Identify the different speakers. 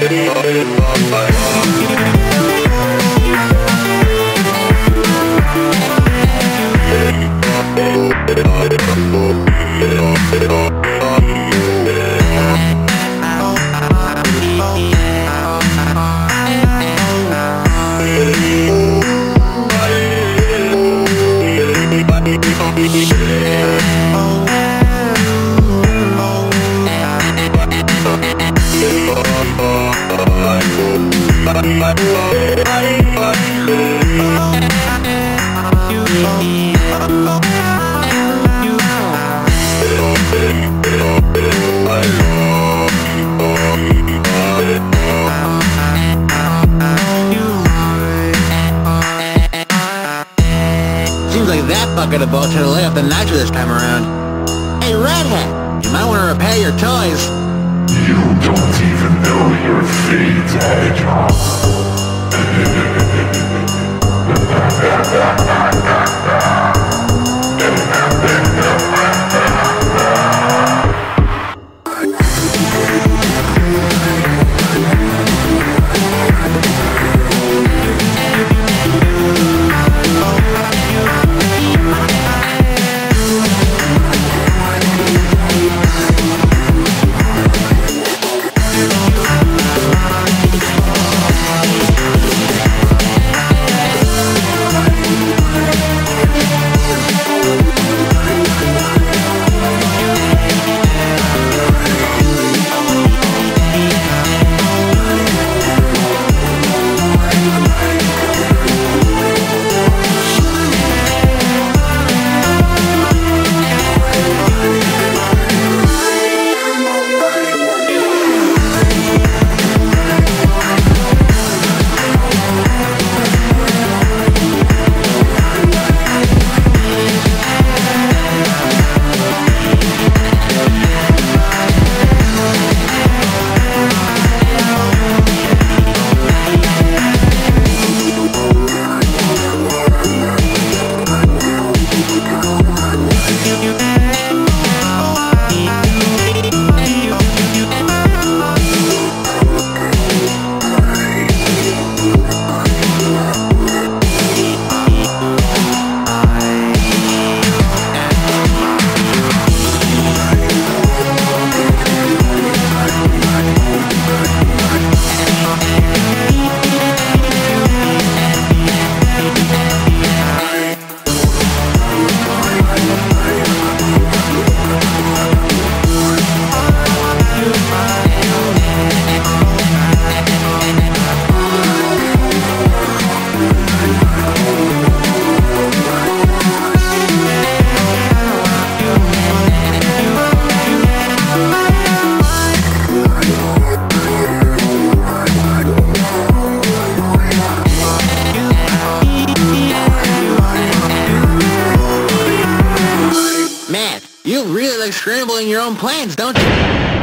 Speaker 1: baby, baby, baby, bucket of bullshit to lay up the nitro this time around. Hey, Redhead, you might want to repair your toys.
Speaker 2: You don't even know your fate, Hedgehog.
Speaker 1: You really like scrambling your own plans, don't you?